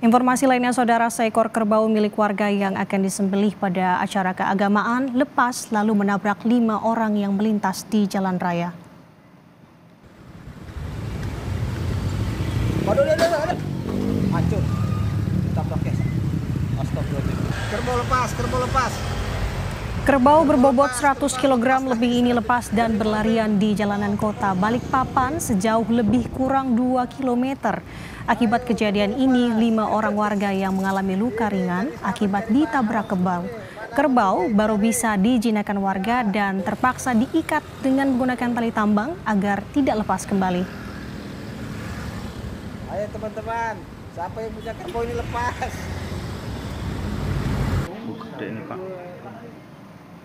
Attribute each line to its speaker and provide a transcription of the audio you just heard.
Speaker 1: Informasi lainnya, saudara seekor kerbau milik warga yang akan disembelih pada acara keagamaan lepas lalu menabrak lima orang yang melintas di jalan raya.
Speaker 2: Waduh, ada, ada, ada. Hancur. Ya. Kerbau lepas, kerbau lepas.
Speaker 1: Kerbau berbobot 100 kg lebih ini lepas dan berlarian di jalanan kota Balikpapan sejauh lebih kurang 2 km. Akibat kejadian ini, lima orang warga yang mengalami luka ringan akibat ditabrak kerbau. Kerbau baru bisa dijinakan warga dan terpaksa diikat dengan menggunakan tali tambang agar tidak lepas kembali.
Speaker 2: Ayo teman-teman, siapa yang punya kerbau ini lepas?